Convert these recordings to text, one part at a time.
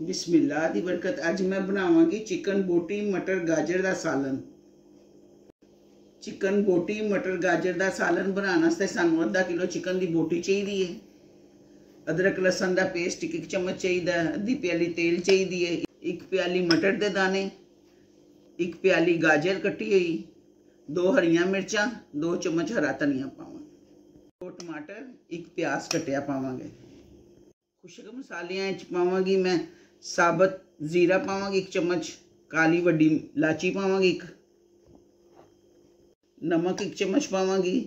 ਬਿਸਮਿਲ੍ਲਾ ਦੀ ਬਰਕਤ ਅੱਜ ਮੈਂ ਬਣਾਵਾਂਗੀ ਚਿਕਨ ਬੋਟੀ ਮਟਰ ਗਾਜਰ ਦਾ ਸਾਲਨ ਚਿਕਨ ਬੋਟੀ ਮਟਰ ਗਾਜਰ ਦਾ ਸਾਲਨ ਬਣਾਉਣ ਵਾਸਤੇ ਸਾਨੂੰ ਅੱਧਾ ਕਿਲੋ ਚਿਕਨ ਦੀ ਬੋਟੀ ਚਾਹੀਦੀ ਹੈ ਅਦਰਕ ਲਸਣ ਦਾ ਪੇਸਟ ਇੱਕ ਇੱਕ ਚਮਚ ਚਾਹੀਦਾ ਹੈ ਅੱਧੀ ਪਿਆਲੀ ਤੇਲ ਚਾਹੀਦੀ ਹੈ ਇੱਕ ਪਿਆਲੀ ਮਟਰ ਦੇ ਦਾਣੇ ਇੱਕ ਪਿਆਲੀ ਗਾਜਰ ਕੱਟੀ ਹੋਈ ਦੋ ਹਰੀਆਂ ਮਿਰਚਾਂ ਦੋ ਚਮਚ ਹਰਾ ਧਨੀਆ ਪਾਵਾਂਗੇ ਦੋ ਟਮਾਟਰ ਇੱਕ ਪਿਆਜ਼ ਕਟਿਆ ਪਾਵਾਂਗੇ ਖੁਸ਼ਕ ਮਸਾਲਿਆਂ ਵਿੱਚ ਪਾਵਾਂਗੀ ਮੈਂ ਸਾਬਤ ਜ਼ੀਰਾ ਪਾਵਾਂਗੀ ਇੱਕ ਚਮਚ ਕਾਲੀ ਵੱਡੀ ਇਲਾਚੀ ਪਾਵਾਂਗੀ ਇੱਕ ਨਮਕ ਇੱਕ ਚਮਚ ਪਾਵਾਂਗੀ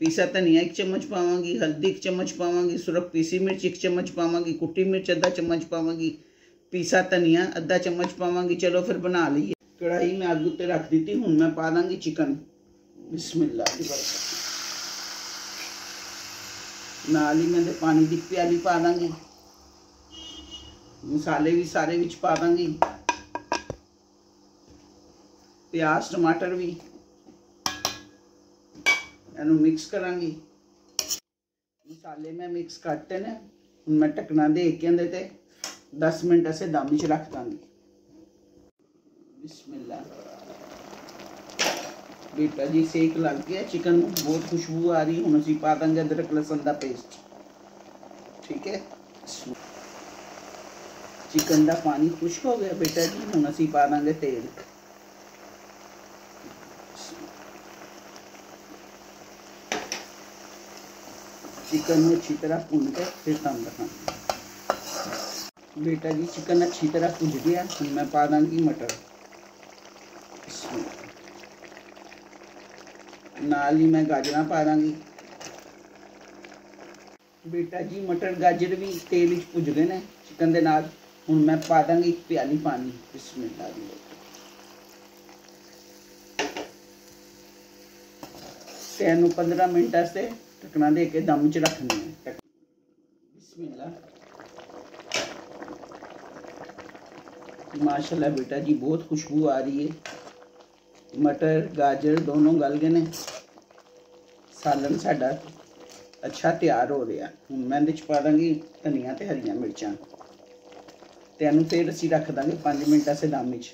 ਪੀਸਾ ਧਨੀਆ ਇੱਕ ਚਮਚ ਪਾਵਾਂਗੀ ਹਲਦੀ ਇੱਕ ਚਮਚ ਪਾਵਾਂਗੀ ਸੁਰਖ ਪੀਸੀ ਮਿਰਚ ਇੱਕ ਚਮਚ ਪਾਵਾਂਗੀ ਕੁੱਟੀ ਮਿਰਚ ਅੱਧਾ ਚਮਚ ਪਾਵਾਂਗੀ ਪੀਸਾ ਧਨੀਆ ਅੱਧਾ ਚਮਚ ਪਾਵਾਂਗੀ ਚਲੋ ਫਿਰ ਬਣਾ ਲਈਏ ਕੜਾਈ ਮੈਂ ਅੱਗ ਉੱਤੇ ਰੱਖ ਦਿੱਤੀ ਹੁਣ ਮੈਂ ਪਾ ਦਾਂਗੀ ਚਿਕਨ ਬਿਸਮਿਲ੍ਲਾ ਦੀ ਬਰਕਤ ਨਾਲ ਹੀ ਮੈਂ ਤੇ ਪਾਣੀ ਦੀ ਪਿਆਲੀ ਪਾ ਦਾਂਗੀ ਮਸਾਲੇ ਵੀ ਸਾਰੇ ਵਿੱਚ ਪਾ ਦਾਂਗੀ ਪਿਆਜ਼ ਟਮਾਟਰ ਵੀ ਇਹਨੂੰ ਮਿਕਸ ਕਰਾਂਗੀ ਮਸਾਲੇ ਮੈਂ ਮਿਕਸ ਕਰਤੇ ਨੇ ਹੁਣ ਮੈਂ ਟਕਣਾ ਦੇ ਕੇ ਇਹਦੇ ਤੇ 10 ਮਿੰਟ ਅਸੇ ਦਮ ਵਿੱਚ ਰੱਖ ਦਾਂਗੀ ਬਿਸਮਿਲ੍ਲਾ ਬੇਟਾ ਜੀ ਸੇਕ ਲੱਗ ਗਿਆ ਚਿਕਨ ਨੂੰ ਬਹੁਤ ਖੁਸ਼ਬੂ ਆ ਰਹੀ ਹੁਣ ਅਸੀਂ ਪਾ ਦਾਂਗੇ ਅਦਰਕ ਲਸਣ ਦਾ ਪੇਸਟ ਠੀਕ ਹੈ चिकन का पानी खुश्क हो गया बेटा जी हूँ असं पा देंगे तेल चिकन अच्छी तरह भुन के फिर तुम दिखा बेटा जी चिकन अच्छी तरह भुज गया हूँ मैं पा दी मटर नाल ही मैं गाजर पा दी बेटा जी मटर गाजर भी तेल भुज गए हैं चिकन के नाल हूँ मैं पा देंगे एक प्याली पानी इसमें डाली तेन पंद्रह मिनट वास्ते ढकना दे के दम च रखनी है बिस्मिल्लाह माशाल्लाह बेटा जी बहुत खुशबू आ रही है मटर गाजर दोनों गल गए सालन साडा अच्छा तैयार हो रहा हूँ मैं पा देंगी धनिया हरिया मिर्चा ਤੇ ਇਹਨੂੰ ਫਿਰ ਅਸੀਂ ਰੱਖ ਦਾਂਗੇ 5 ਮਿੰਟ ਸੇ ਦਮ ਵਿੱਚ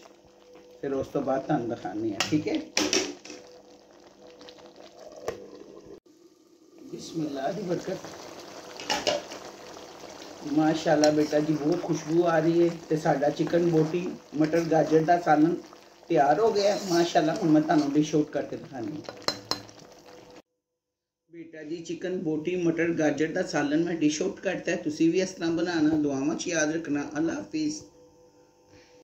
ਫਿਰ ਉਸ ਤੋਂ ਬਾਅਦ ਤੁਹਾਨੂੰ ਦਿਖਾਣੀ ਹੈ ਠੀਕ ਹੈ बिस्मिल्लाह की बरकत माशाल्लाह बेटा जी बहुत खुशबू आ रही है तो साडा चिकन बोटी मटर गाजर का सालन ਤਿਆਰ ਹੋ ਗਿਆ ਮਾਸ਼ਾਅੱਲਾ ਹੁਣ ਮੈਂ ਤੁਹਾਨੂੰ ਡਿਸ਼ ਆਊਟ ਕਰਕੇ ਦਿਖਾਣੀ ਬੇਟਾ ਜੀ ਚਿਕਨ ਬੋਟੀ ਮਟਰ ਗਾਜਰ ਦਾ ਸਾਲਨ ਮੈਂ ਡਿਸ਼ ਆਊਟ ਕਰਤਾ ਤੁਸੀਂ ਵੀ ਇਸ ਤਰ੍ਹਾਂ ਬਣਾਉਣਾ ਦੁਆਵਾਂ 'ਚ ਯਾਦ ਰੱਖਣਾ ਅੱਲਾ ਹਾਫਿਜ਼